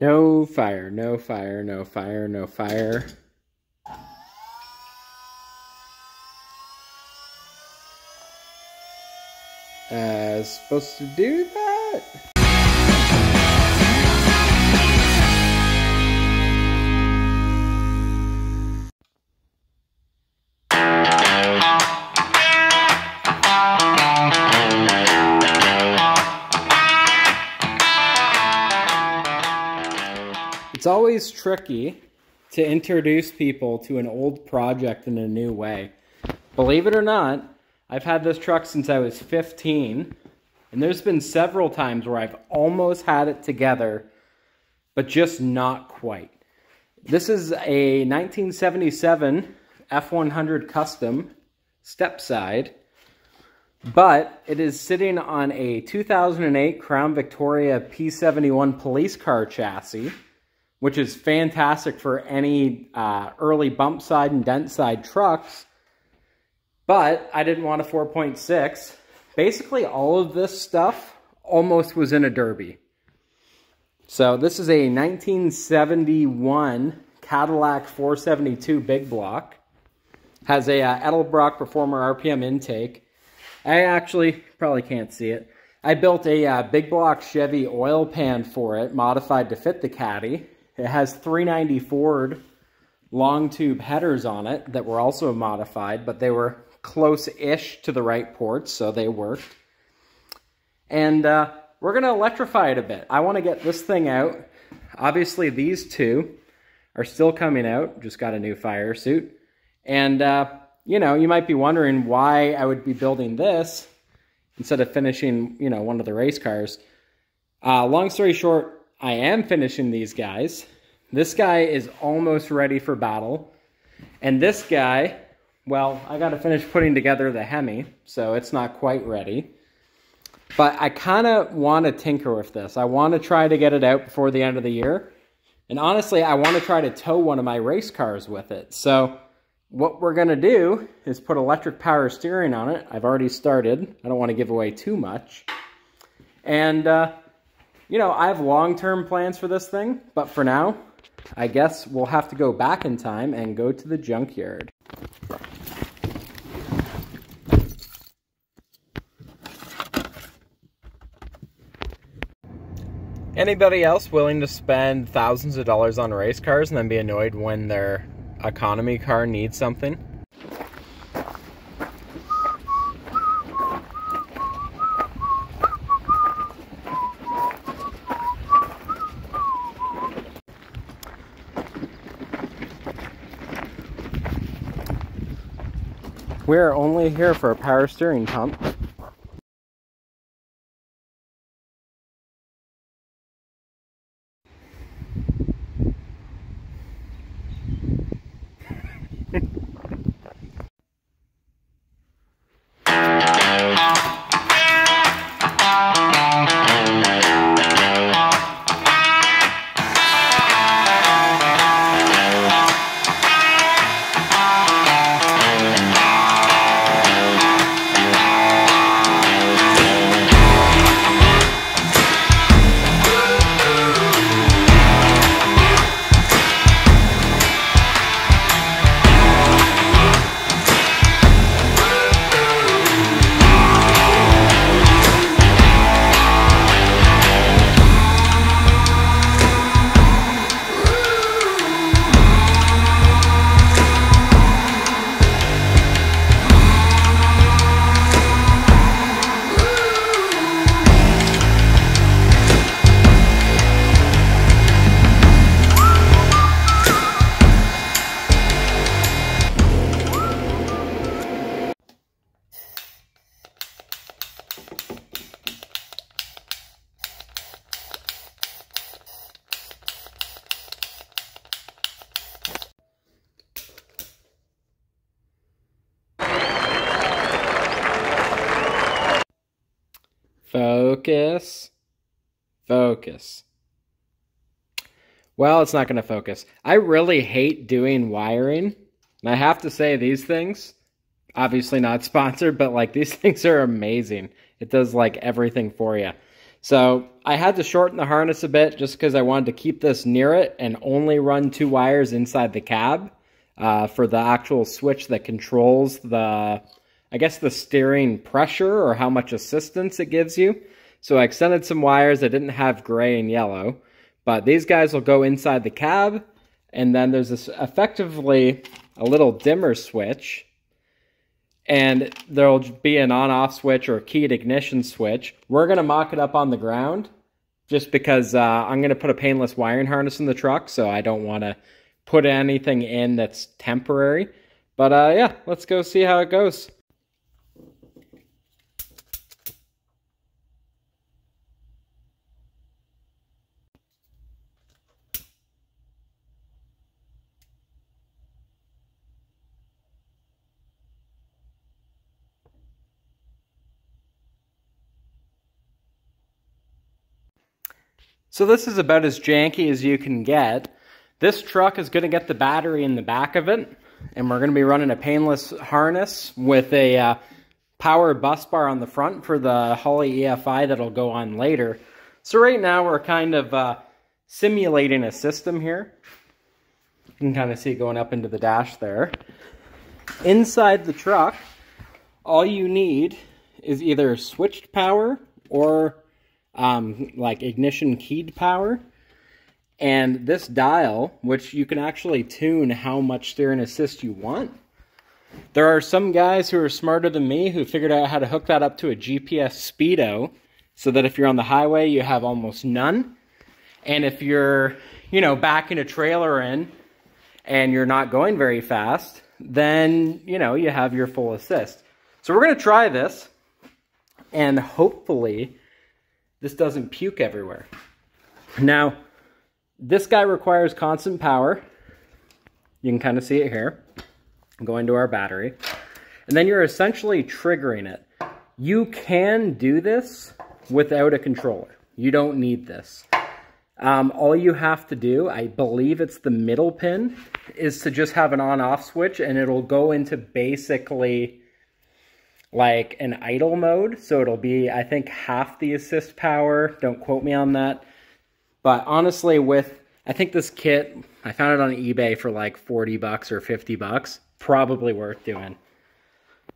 No fire, no fire, no fire, no fire. Uh, supposed to do that? Always tricky to introduce people to an old project in a new way. Believe it or not, I've had this truck since I was 15, and there's been several times where I've almost had it together, but just not quite. This is a 1977 F100 Custom step side, but it is sitting on a 2008 Crown Victoria P71 police car chassis, which is fantastic for any uh, early bump side and dent side trucks but I didn't want a 4.6. Basically, all of this stuff almost was in a Derby. So this is a 1971 Cadillac 472 big block. Has a uh, Edelbrock Performer RPM intake. I actually probably can't see it. I built a uh, big block Chevy oil pan for it, modified to fit the Caddy. It has 390 Ford long tube headers on it that were also modified, but they were close-ish to the right ports, so they worked. And uh, we're going to electrify it a bit. I want to get this thing out. Obviously, these two are still coming out. Just got a new fire suit. And, uh, you know, you might be wondering why I would be building this instead of finishing, you know, one of the race cars. Uh, long story short, I am finishing these guys. This guy is almost ready for battle. And this guy well, I got to finish putting together the Hemi, so it's not quite ready. But I kind of want to tinker with this. I want to try to get it out before the end of the year. And honestly, I want to try to tow one of my race cars with it. So what we're going to do is put electric power steering on it. I've already started. I don't want to give away too much. And, uh, you know, I have long-term plans for this thing. But for now, I guess we'll have to go back in time and go to the junkyard. Anybody else willing to spend thousands of dollars on race cars and then be annoyed when their economy car needs something? We're only here for a power steering pump. Focus. Focus. Well, it's not going to focus. I really hate doing wiring. And I have to say these things, obviously not sponsored, but like these things are amazing. It does like everything for you. So I had to shorten the harness a bit just because I wanted to keep this near it and only run two wires inside the cab uh, for the actual switch that controls the, I guess the steering pressure or how much assistance it gives you. So I extended some wires that didn't have gray and yellow, but these guys will go inside the cab and then there's this effectively a little dimmer switch and there'll be an on-off switch or keyed ignition switch. We're going to mock it up on the ground just because uh, I'm going to put a painless wiring harness in the truck, so I don't want to put anything in that's temporary. But uh, yeah, let's go see how it goes. So this is about as janky as you can get. This truck is going to get the battery in the back of it, and we're going to be running a painless harness with a uh, power bus bar on the front for the Holley EFI that'll go on later. So right now we're kind of uh, simulating a system here. You can kind of see going up into the dash there. Inside the truck, all you need is either switched power or um, like ignition keyed power. And this dial, which you can actually tune how much steering assist you want. There are some guys who are smarter than me who figured out how to hook that up to a GPS speedo so that if you're on the highway, you have almost none. And if you're, you know, backing a trailer in and you're not going very fast, then, you know, you have your full assist. So we're going to try this and hopefully this doesn't puke everywhere. Now, this guy requires constant power. You can kind of see it here. Going to our battery. And then you're essentially triggering it. You can do this without a controller. You don't need this. Um, all you have to do, I believe it's the middle pin, is to just have an on-off switch and it'll go into basically like an idle mode. So it'll be, I think, half the assist power. Don't quote me on that. But honestly, with, I think this kit, I found it on eBay for like 40 bucks or 50 bucks. Probably worth doing.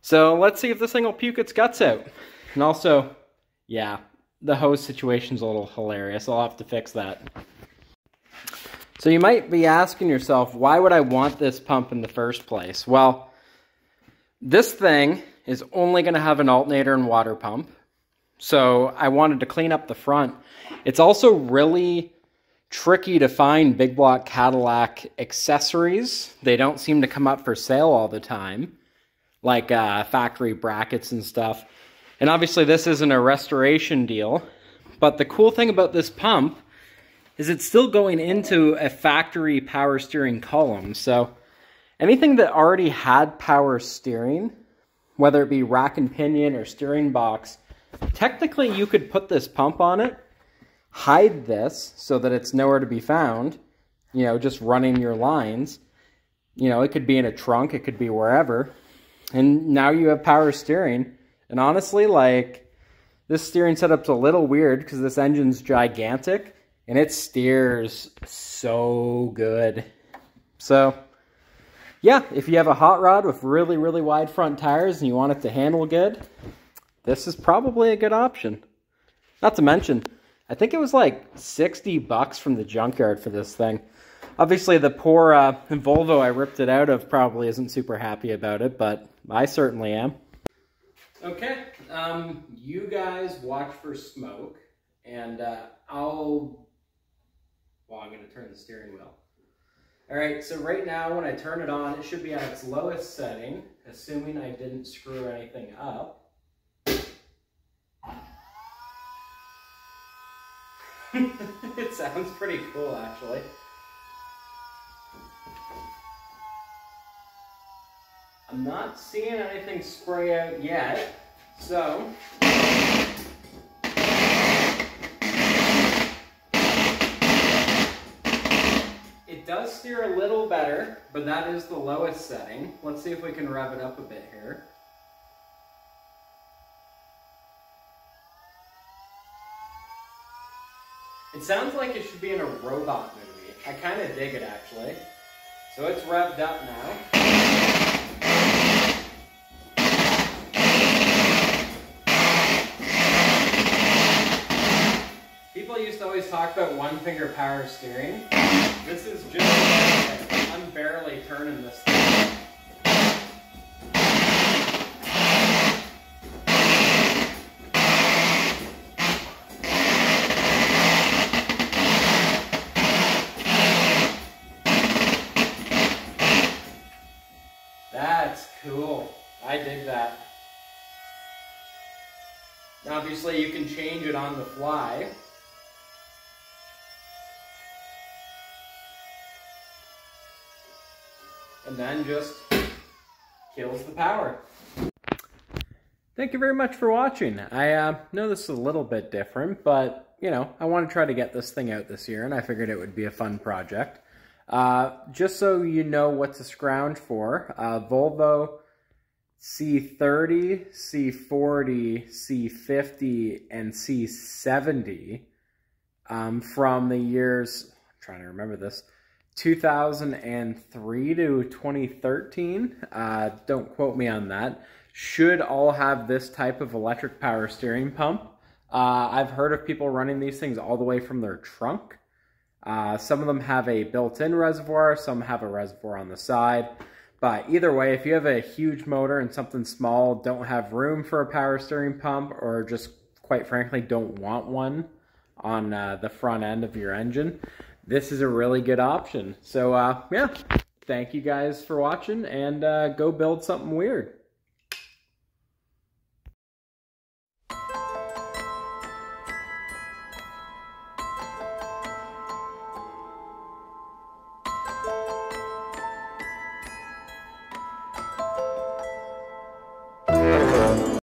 So let's see if this thing will puke its guts out. And also, yeah, the hose situation's a little hilarious. I'll have to fix that. So you might be asking yourself, why would I want this pump in the first place? Well, this thing is only going to have an alternator and water pump. So I wanted to clean up the front. It's also really tricky to find big block Cadillac accessories. They don't seem to come up for sale all the time, like uh, factory brackets and stuff. And obviously this isn't a restoration deal, but the cool thing about this pump is it's still going into a factory power steering column. So anything that already had power steering whether it be rack and pinion or steering box, technically you could put this pump on it, hide this so that it's nowhere to be found, you know, just running your lines. You know, it could be in a trunk, it could be wherever. And now you have power steering. And honestly, like, this steering setup's a little weird because this engine's gigantic and it steers so good. So, yeah, if you have a hot rod with really, really wide front tires and you want it to handle good, this is probably a good option. Not to mention, I think it was like 60 bucks from the junkyard for this thing. Obviously, the poor uh, Volvo I ripped it out of probably isn't super happy about it, but I certainly am. Okay, um, you guys watch for smoke, and uh, I'll... Well, I'm going to turn the steering wheel. All right, so right now when I turn it on, it should be at its lowest setting, assuming I didn't screw anything up. it sounds pretty cool, actually. I'm not seeing anything spray out yet, so does steer a little better, but that is the lowest setting. Let's see if we can rev it up a bit here. It sounds like it should be in a robot movie. I kind of dig it actually. So it's revved up now. Always talk about one finger power steering. This is just, I'm barely turning this thing. That's cool. I dig that. Obviously, you can change it on the fly. And then just kills the power. Thank you very much for watching. I uh, know this is a little bit different, but, you know, I want to try to get this thing out this year, and I figured it would be a fun project. Uh, just so you know what to scrounge for, uh, Volvo C30, C40, C50, and C70 um, from the years, I'm trying to remember this, 2003 to 2013. Uh, don't quote me on that. Should all have this type of electric power steering pump. Uh, I've heard of people running these things all the way from their trunk. Uh, some of them have a built-in reservoir, some have a reservoir on the side. But either way, if you have a huge motor and something small, don't have room for a power steering pump, or just quite frankly don't want one on uh, the front end of your engine, this is a really good option. So uh, yeah, thank you guys for watching and uh, go build something weird.